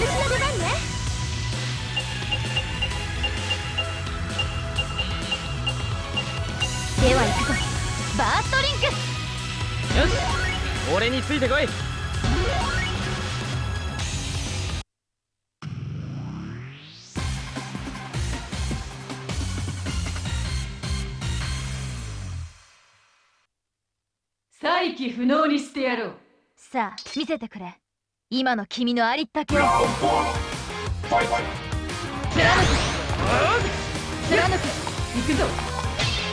の出番ね。では行くぞ。バーストリンク。よし。俺についてこい。再起不能にしてやろう。さあ見せてくれ今の君のありったけを。貫く貫く行くぞ。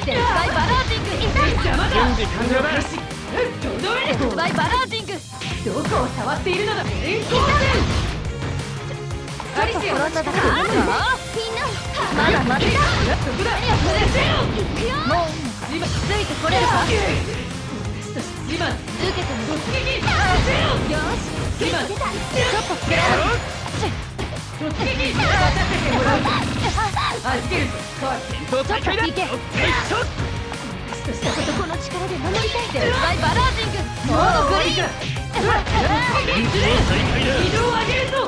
デスバイバラージングいた。邪魔だ準備完了だとどめデスバイバラージン。グどこを触っているのだ。円光ちょっと転んだだけでみんなまだまだそこだ行くよもう今ついてこれるか私として今受けてよしもうぞ預けるぞカーテン戦闘再開だ行け私としたことこの力で守りたいデスバイバラージングモードグリーン移動を上げるぞ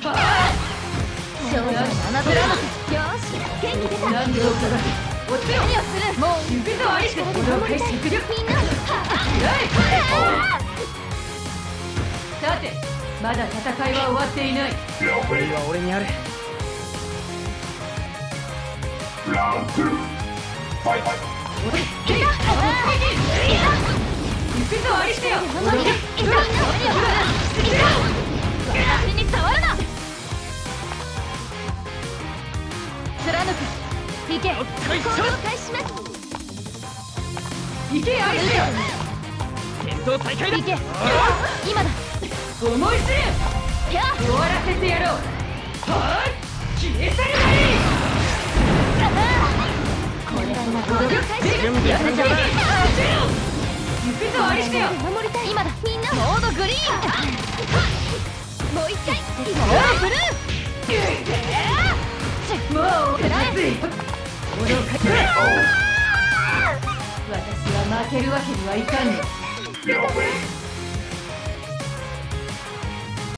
少女の侮らなくよし元気出た何でおかがおつよ何をするもう行くぞアリス力で守りたい行くよみんなまだ戦いは終わっていない。次は俺にある Round two. Fight. 行くぞアリ私に触るな貫く行け。よっこいしょ攻撃を開始します行けアリス。よ戦闘再開だ。行け。今だ思い知れや終わらせてやろう。はーい。消え去るがい。いこれが攻撃を開始準備完了だ行くぞアリスよ守りたい今だみんなモードグリーン。もう一回モードブルーもう私は負けるわけにはいかんの.